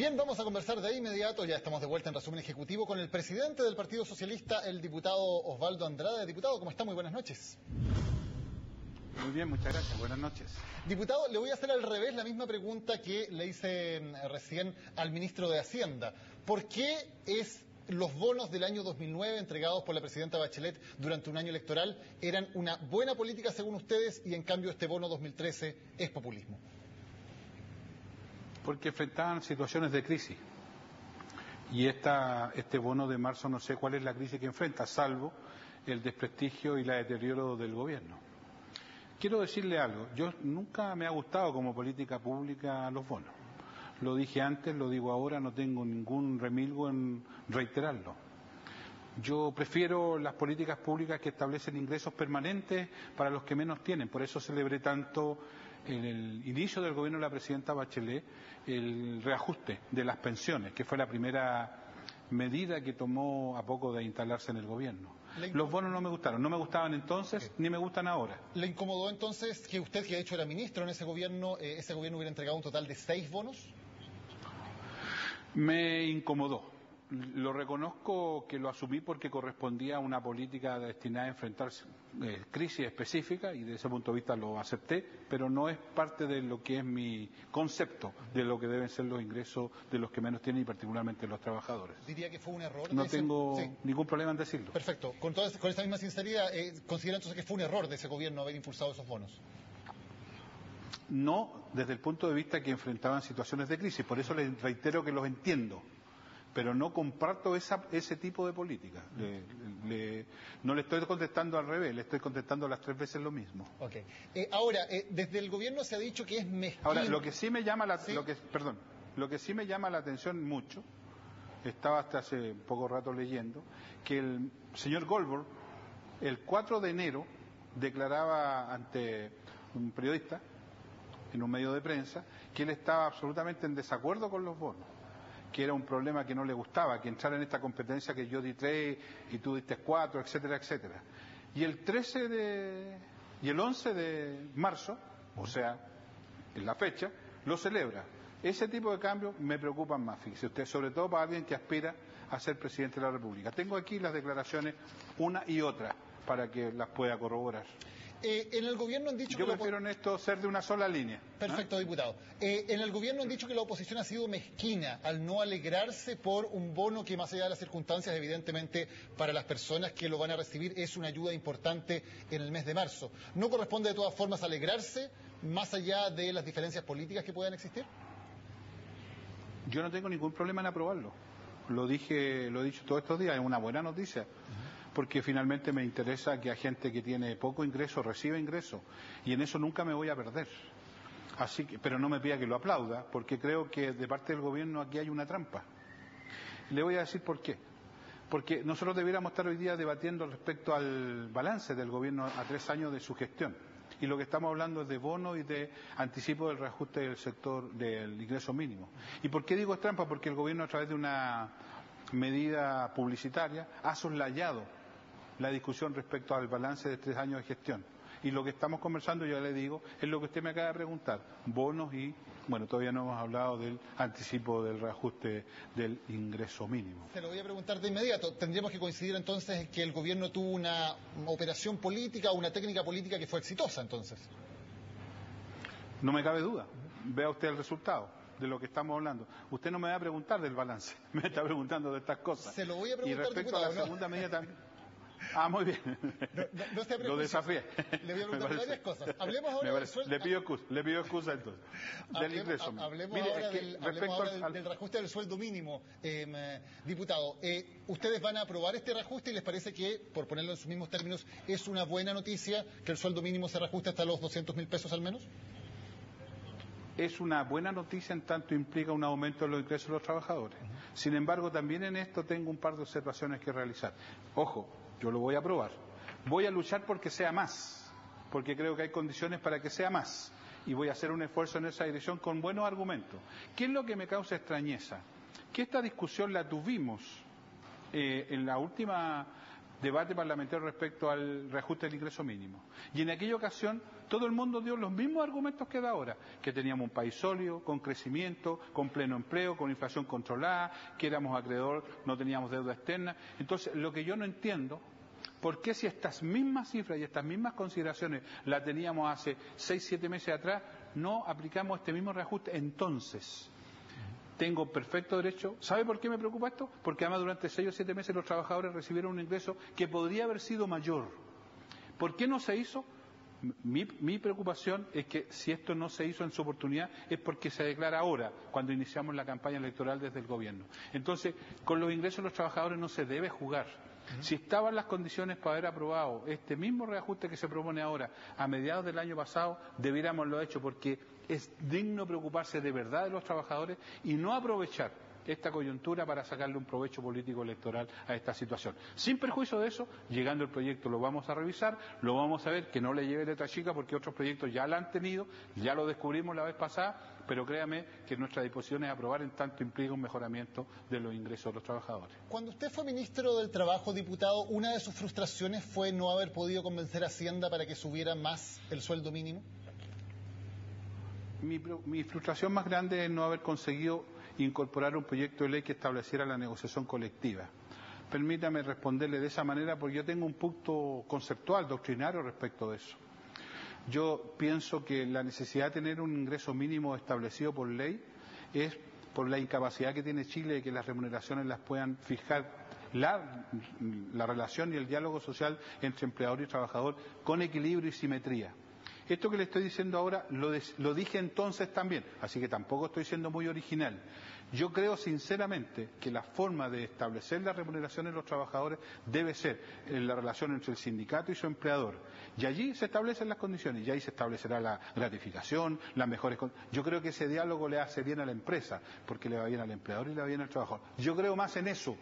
Bien, vamos a conversar de inmediato, ya estamos de vuelta en resumen ejecutivo con el presidente del Partido Socialista, el diputado Osvaldo Andrade. Diputado, ¿cómo está? Muy buenas noches. Muy bien, muchas gracias. Buenas noches. Diputado, le voy a hacer al revés la misma pregunta que le hice mm, recién al ministro de Hacienda. ¿Por qué es los bonos del año 2009 entregados por la presidenta Bachelet durante un año electoral eran una buena política según ustedes y en cambio este bono 2013 es populismo? Porque enfrentaban situaciones de crisis. Y esta, este bono de marzo no sé cuál es la crisis que enfrenta, salvo el desprestigio y la deterioro del gobierno. Quiero decirle algo, yo nunca me ha gustado como política pública los bonos. Lo dije antes, lo digo ahora, no tengo ningún remilgo en reiterarlo. Yo prefiero las políticas públicas que establecen ingresos permanentes para los que menos tienen. Por eso celebré tanto en el inicio del gobierno de la presidenta Bachelet el reajuste de las pensiones, que fue la primera medida que tomó a poco de instalarse en el gobierno. Los bonos no me gustaron, no me gustaban entonces ni me gustan ahora. ¿Le incomodó entonces que usted, que ha hecho era ministro en ese gobierno, eh, ese gobierno hubiera entregado un total de seis bonos? Me incomodó. Lo reconozco que lo asumí porque correspondía a una política destinada a enfrentar eh, crisis específicas y desde ese punto de vista lo acepté, pero no es parte de lo que es mi concepto de lo que deben ser los ingresos de los que menos tienen y particularmente los trabajadores. Diría que fue un error. No tengo ningún problema en decirlo. Perfecto. Con, toda, con esta misma sinceridad, eh, ¿considera entonces que fue un error de ese gobierno haber impulsado esos bonos? no desde el punto de vista que enfrentaban situaciones de crisis. Por eso les reitero que los entiendo, pero no comparto esa, ese tipo de política. no le estoy contestando al revés, le estoy contestando las tres veces lo mismo. Okay. Eh, ahora, eh, desde el gobierno se ha dicho que es mezquino. Ahora, lo que sí me llama la, lo que, perdón, lo que sí me llama la atención mucho, estaba hasta hace poco rato leyendo, que el señor Goldberg, el 4 de enero, declaraba ante un periodista en un medio de prensa que él estaba absolutamente en desacuerdo con los bonos, que era un problema que no le gustaba, que entrara en esta competencia que yo di tres y tú diste cuatro, etcétera, etcétera. Y el 13 de, y el 11 de marzo, o sea, en la fecha, lo celebra. Ese tipo de cambios me preocupan más, fíjese usted, sobre todo para alguien que aspira a ser presidente de la República. Tengo aquí las declaraciones, una y otra, para que las pueda corroborar. Eh, en el gobierno han dicho Yo prefiero en esto ser de una sola línea. Perfecto, diputado. Eh, en el gobierno han dicho que la oposición ha sido mezquina al no alegrarse por un bono que más allá de las circunstancias, evidentemente, para las personas que lo van a recibir es una ayuda importante en el mes de marzo. ¿No corresponde de todas formas alegrarse más allá de las diferencias políticas que puedan existir? Yo no tengo ningún problema en aprobarlo. Lo dije, lo he dicho todos estos días, es una buena noticia porque finalmente me interesa que a gente que tiene poco ingreso reciba ingreso y en eso nunca me voy a perder. Así que, pero no me pida que lo aplauda, porque creo que de parte del gobierno aquí hay una trampa. Le voy a decir por qué. Porque nosotros debiéramos estar hoy día debatiendo respecto al balance del gobierno a tres años de su gestión. Y lo que estamos hablando es de bono y de anticipo del reajuste del sector del ingreso mínimo. ¿Y por qué digo trampa? Porque el gobierno a través de una medida publicitaria ha soslayado la discusión respecto al balance de tres años de gestión. Y lo que estamos conversando, ya le digo, es lo que usted me acaba de preguntar, bonos y, bueno, todavía no hemos hablado del anticipo del reajuste del ingreso mínimo. Se lo voy a preguntar de inmediato. Tendríamos que coincidir entonces que el gobierno tuvo una operación política, una técnica política que fue exitosa entonces. No me cabe duda. Vea usted el resultado de lo que estamos hablando. Usted no me va a preguntar del balance, me está preguntando de estas cosas. Se lo voy a preguntar. Y respecto a la segunda medida también. Ah, muy bien. No, Lo desafié. Le voy a preguntar varias cosas. Hablemos ahora del sueldo. Le pido excusa, le pido excusa entonces. Del ingreso. Hablemos, ahora, del, del, reajuste del sueldo mínimo. Em, eh, diputado, eh, ¿ustedes van a aprobar este reajuste y les parece que, por ponerlo en sus mismos términos, es una buena noticia que el sueldo mínimo se reajuste hasta los 200 mil pesos al menos? es una buena noticia en tanto implica un aumento de los ingresos de los trabajadores. Sin embargo, también en esto tengo un par de observaciones que realizar. Ojo, yo lo voy a probar. Voy a luchar porque sea más, porque creo que hay condiciones para que sea más. Y voy a hacer un esfuerzo en esa dirección con buenos argumentos. ¿Qué es lo que me causa extrañeza? Que esta discusión la tuvimos eh, en la última debate parlamentario respecto al reajuste del ingreso mínimo. Y en aquella ocasión todo el mundo dio los mismos argumentos que da ahora, que teníamos un país sólido, con crecimiento, con pleno empleo, con inflación controlada, que éramos acreedor, no teníamos deuda externa. Entonces, lo que yo no entiendo ¿Por qué si estas mismas cifras y estas mismas consideraciones las teníamos hace seis, siete meses atrás, no aplicamos este mismo reajuste entonces? tengo perfecto derecho. ¿Sabe por qué me preocupa esto? Porque además durante seis o siete meses los trabajadores recibieron un ingreso que podría haber sido mayor. ¿Por qué no se hizo? Mi, mi, preocupación es que si esto no se hizo en su oportunidad es porque se declara ahora, cuando iniciamos la campaña electoral desde el gobierno. Entonces, con los ingresos de los trabajadores no se debe jugar. Si estaban las condiciones para haber aprobado este mismo reajuste que se propone ahora a mediados del año pasado, debiéramos lo hecho porque es digno preocuparse de verdad de los trabajadores y no aprovechar esta coyuntura para sacarle un provecho político electoral a esta situación. Sin perjuicio de eso, llegando el proyecto lo vamos a revisar, lo vamos a ver, que no le lleve letra chica porque otros proyectos ya la han tenido, ya lo descubrimos la vez pasada, pero créame que nuestra disposición es aprobar en tanto implica un mejoramiento de los ingresos de los trabajadores. Cuando usted fue ministro del Trabajo, diputado, una de sus frustraciones fue no haber podido convencer a Hacienda para que subiera más el sueldo mínimo. Mi, mi frustración más grande es no haber conseguido incorporar un proyecto de ley que estableciera la negociación colectiva. Permítame responderle de esa manera porque yo tengo un punto conceptual, doctrinario respecto de eso. Yo pienso que la necesidad de tener un ingreso mínimo establecido por ley es por la incapacidad que tiene Chile de que las remuneraciones las puedan fijar la, la relación y el diálogo social entre empleador y trabajador con equilibrio y simetría. Esto que le estoy diciendo ahora lo, dije entonces también, así que tampoco estoy siendo muy original. Yo creo sinceramente que la forma de establecer la remuneración de los trabajadores debe ser en la relación entre el sindicato y su empleador. Y allí se establecen las condiciones, y ahí se establecerá la gratificación, las mejores Yo creo que ese diálogo le hace bien a la empresa, porque le va bien al empleador y le va bien al trabajador. Yo creo más en eso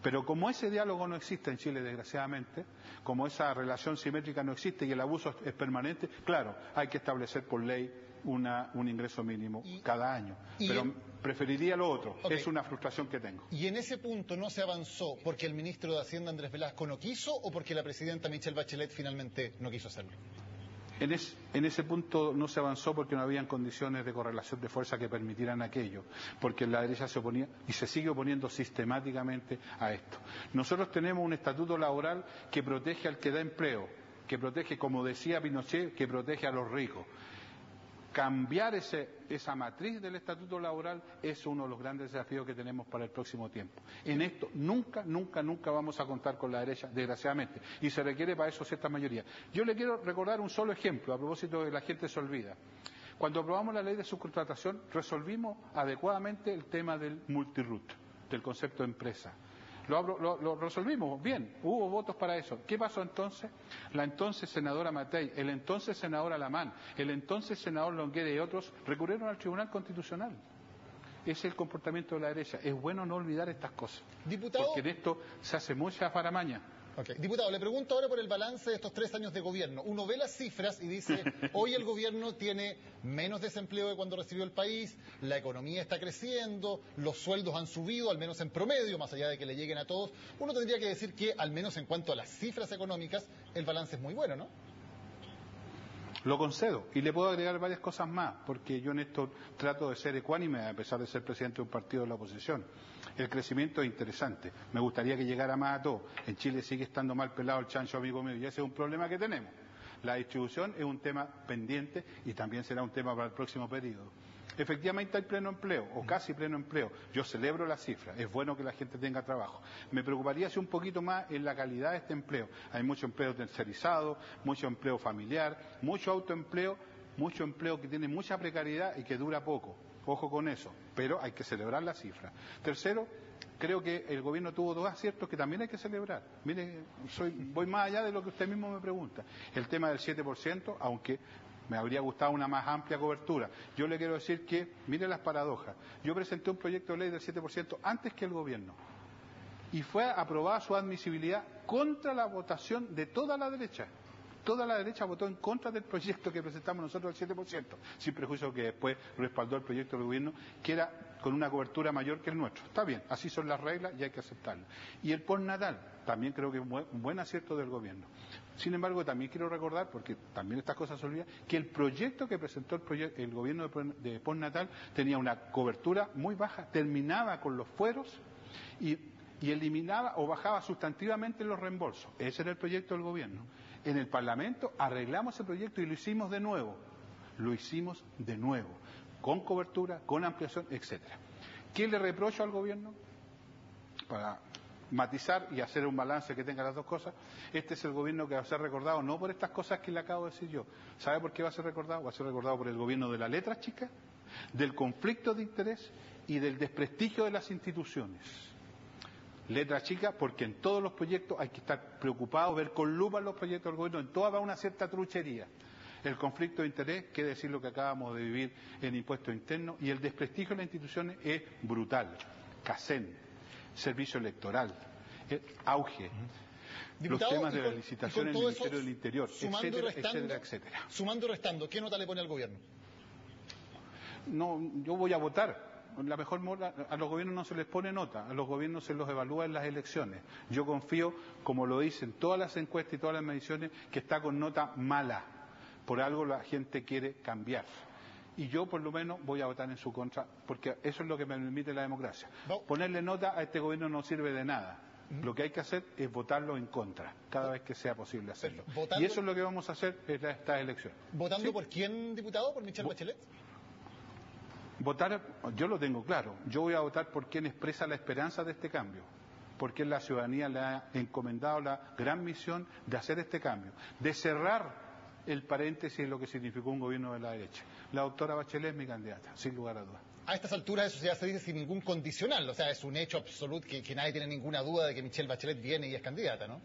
pero como ese diálogo no existe en Chile, desgraciadamente, como esa relación simétrica no existe y el abuso es permanente, claro, hay que establecer por ley un ingreso mínimo cada año. Pero preferiría lo otro. Es una frustración que tengo. ¿Y en ese punto no se avanzó porque el ministro de Hacienda, Andrés Velasco, no quiso o porque la presidenta Michelle Bachelet finalmente no quiso hacerlo? En, ese punto no se avanzó porque no habían condiciones de correlación de fuerza que permitieran aquello, porque la derecha se oponía y se sigue oponiendo sistemáticamente a esto. Nosotros tenemos un estatuto laboral que protege al que da empleo, que protege, como decía Pinochet, que protege a los ricos cambiar esa matriz del estatuto laboral es uno de los grandes desafíos que tenemos para el próximo tiempo. En esto nunca, nunca, nunca vamos a contar con la derecha, desgraciadamente, y se requiere para eso cierta mayoría. Yo le quiero recordar un solo ejemplo, a propósito de que la gente se olvida. Cuando aprobamos la ley de subcontratación, resolvimos adecuadamente el tema del multiroot, del concepto de empresa. Lo, resolvimos, bien, hubo votos para eso. ¿Qué pasó entonces? La entonces senadora Matei, el entonces senador Alamán, el entonces senador Longuera y otros recurrieron al Tribunal Constitucional. Ese es el comportamiento de la derecha. Es bueno no olvidar estas cosas. Porque en esto se hace mucha faramaña. Diputado, le pregunto ahora por el balance de estos tres años de gobierno. Uno ve las cifras y dice, hoy el gobierno tiene menos desempleo que cuando recibió el país, la economía está creciendo, los sueldos han subido, al menos en promedio, más allá de que le lleguen a todos. Uno tendría que decir que, al menos en cuanto a las cifras económicas, el balance es muy bueno, ¿no? Lo concedo y le puedo agregar varias cosas más, porque yo en esto trato de ser ecuánime a pesar de ser presidente de un partido de la oposición. El crecimiento es interesante. Me gustaría que llegara más a todo. En Chile sigue estando mal pelado el chancho, amigo mío, y ese es un problema que tenemos. La distribución es un tema pendiente y también será un tema para el próximo periodo. Efectivamente hay pleno empleo, o casi pleno empleo. Yo celebro la cifra, es bueno que la gente tenga trabajo. Me preocuparía si un poquito más en la calidad de este empleo. Hay mucho empleo tercerizado, mucho empleo familiar, mucho autoempleo, mucho empleo que tiene mucha precariedad y que dura poco. Ojo con eso, pero hay que celebrar la cifra. Tercero, creo que el gobierno tuvo dos aciertos que también hay que celebrar. Mire, soy, voy más allá de lo que usted mismo me pregunta. El tema del 7%, aunque me habría gustado una más amplia cobertura. Yo le quiero decir que, mire las paradojas, yo presenté un proyecto de ley del 7% antes que el gobierno y fue aprobada su admisibilidad contra la votación de toda la derecha toda la derecha votó en contra del proyecto que presentamos nosotros del 7%, sin prejuicio que después respaldó el proyecto del gobierno, que era con una cobertura mayor que el nuestro. Está bien, así son las reglas y hay que aceptarlas. Y el postnatal, también creo que es un buen acierto del gobierno. Sin embargo, también quiero recordar, porque también estas cosas se olvidan, que el proyecto que presentó el, gobierno de, postnatal tenía una cobertura muy baja, terminaba con los fueros y, y eliminaba o bajaba sustantivamente los reembolsos. Ese era el proyecto del gobierno. En el Parlamento arreglamos ese proyecto y lo hicimos de nuevo. Lo hicimos de nuevo, con cobertura, con ampliación, etcétera. ¿Qué le reprocho al gobierno? Para matizar y hacer un balance que tenga las dos cosas, este es el gobierno que va a ser recordado no por estas cosas que le acabo de decir yo. ¿Sabe por qué va a ser recordado? Va a ser recordado por el gobierno de la letra chica, del conflicto de interés y del desprestigio de las instituciones. Letra chica, porque en todos los proyectos hay que estar preocupado, ver con lupa los proyectos del gobierno, en todas va una cierta truchería. El conflicto de interés, que decir lo que acabamos de vivir en impuestos internos, y el desprestigio de las instituciones es brutal. CACEN, servicio electoral, eh, auge. los temas de la licitación en el Ministerio del Interior, etcétera, etcétera, etcétera. Sumando y restando, ¿qué nota le pone al gobierno? No, yo voy a votar. La mejor a los gobiernos no se les pone nota, a los gobiernos se los evalúa en las elecciones. Yo confío, como lo dicen todas las encuestas y todas las mediciones, que está con nota mala. Por algo la gente quiere cambiar y yo por lo menos voy a votar en su contra, porque eso es lo que me permite la democracia. Ponerle nota a este gobierno no sirve de nada. Lo que hay que hacer es votarlo en contra, cada vez que sea posible hacerlo. Y eso es lo que vamos a hacer en esta elección. ¿Votando por quién, diputado? ¿Por Michelle Bachelet? Votar, yo lo tengo claro. Yo voy a votar por quien expresa la esperanza de este cambio porque la ciudadanía le ha encomendado la gran misión de hacer este cambio, de cerrar el paréntesis en lo que significó un gobierno de la derecha. La doctora Bachelet es mi candidata, sin lugar a dudas. A estas alturas eso ya se dice sin ningún condicional, o sea, es un hecho absoluto que, nadie tiene ninguna duda de que Michelle Bachelet viene y es candidata, ¿no?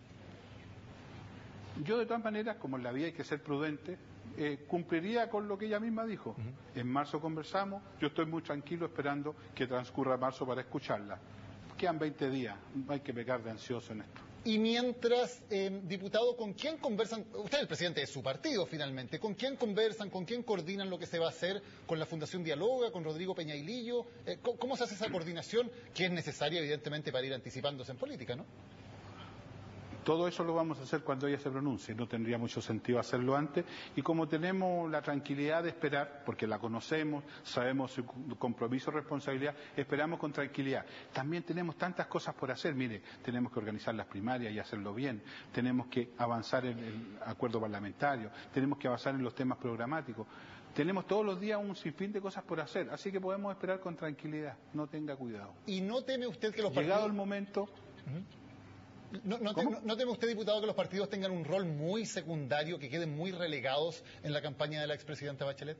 Yo de todas maneras, como en la vida hay que ser prudente, eh, cumpliría con lo que ella misma dijo. En marzo conversamos, yo estoy muy tranquilo esperando que transcurra marzo para escucharla. Quedan 20 días, no hay que pecar de ansioso en esto. Y mientras, eh, diputado, ¿con quién conversan? Usted es el presidente de su partido, finalmente. ¿Con quién conversan? ¿Con quién coordinan lo que se va a hacer? ¿Con la Fundación Dialoga? ¿Con Rodrigo Peñailillo? Eh, ¿Cómo se hace esa coordinación que es necesaria, evidentemente, para ir anticipándose en política, no? Todo eso lo vamos a hacer cuando ella se pronuncie, no tendría mucho sentido hacerlo antes. Y como tenemos la tranquilidad de esperar, porque la conocemos, sabemos su compromiso, responsabilidad, esperamos con tranquilidad. También tenemos tantas cosas por hacer, mire, tenemos que organizar las primarias y hacerlo bien, tenemos que avanzar en el acuerdo parlamentario, tenemos que avanzar en los temas programáticos. Tenemos todos los días un sinfín de cosas por hacer, así que podemos esperar con tranquilidad, no tenga cuidado. ¿Y no teme usted que los partidos... Llegado el momento... ¿No, teme usted, diputado, que los partidos tengan un rol muy secundario, que queden muy relegados en la campaña de la expresidenta Bachelet?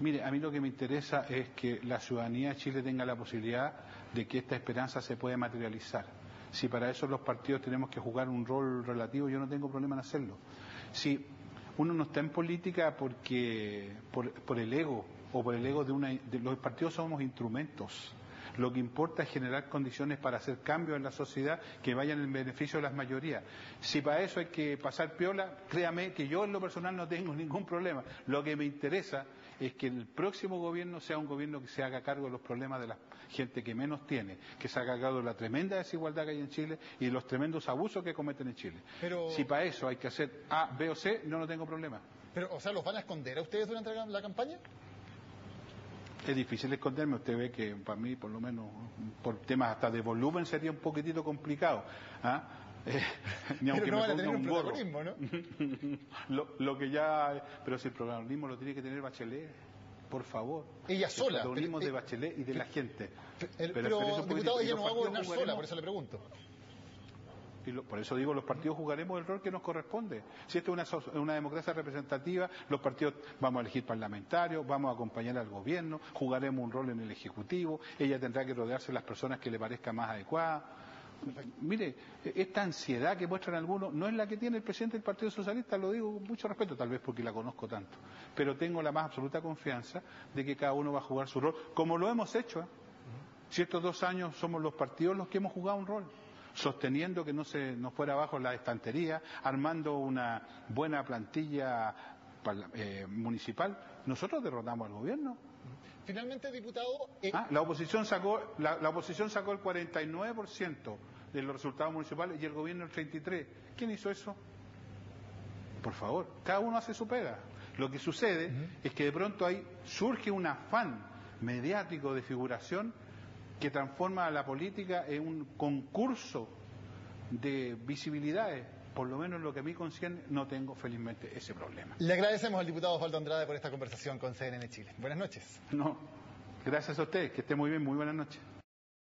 Mire, a mí lo que me interesa es que la ciudadanía de Chile tenga la posibilidad de que esta esperanza se pueda materializar. Si para eso los partidos tenemos que jugar un rol relativo, yo no tengo problema en hacerlo. Si uno no está en política porque por, el ego o por el ego de una... De, los partidos somos instrumentos lo que importa es generar condiciones para hacer cambios en la sociedad que vayan en beneficio de las mayorías. Si para eso hay que pasar piola, créame que yo en lo personal no tengo ningún problema. Lo que me interesa es que el próximo gobierno sea un gobierno que se haga cargo de los problemas de la gente que menos tiene, que se haga cargo de la tremenda desigualdad que hay en Chile y de los tremendos abusos que cometen en Chile. Si para eso hay que hacer A, B o C, no, no tengo problema. Pero, o sea, ¿los van a esconder a ustedes durante la campaña? Es difícil esconderme, usted ve que para mí, por lo menos, por temas hasta de volumen sería un poquitito complicado. ¿ah? Eh, ni aunque me ponga un, gorro. ¿no? lo, lo, que ya, pero si el protagonismo lo tiene que tener Bachelet, por favor. Ella sola. El protagonismo de Bachelet y de la gente. pero, pero diputado, ella no va a gobernar sola, por eso le pregunto por eso digo, los partidos jugaremos el rol que nos corresponde. Si esto es una, democracia representativa, los partidos vamos a elegir parlamentarios, vamos a acompañar al gobierno, jugaremos un rol en el Ejecutivo, ella tendrá que rodearse de las personas que le parezca más adecuada. Mire, esta ansiedad que muestran algunos no es la que tiene el presidente del Partido Socialista, lo digo con mucho respeto, tal vez porque la conozco tanto, pero tengo la más absoluta confianza de que cada uno va a jugar su rol, como lo hemos hecho. ¿eh? Si estos dos años somos los partidos los que hemos jugado un rol sosteniendo que no se nos fuera abajo la estantería, armando una buena plantilla eh, municipal, nosotros derrotamos al gobierno. Finalmente, diputado... Eh, ah, la, oposición sacó, la, oposición sacó el 49% de los resultados municipales y el gobierno el 33%. ¿Quién hizo eso? Por favor, cada uno hace su pega. Lo que sucede es que de pronto ahí surge un afán mediático de figuración que transforma a la política en un concurso de visibilidades por lo menos en lo que a mí concierne, no tengo felizmente ese problema. Le agradecemos al diputado Osvaldo Andrade por esta conversación con CNN Chile. Buenas noches. No, gracias a ustedes, que esté muy bien, muy buenas noches.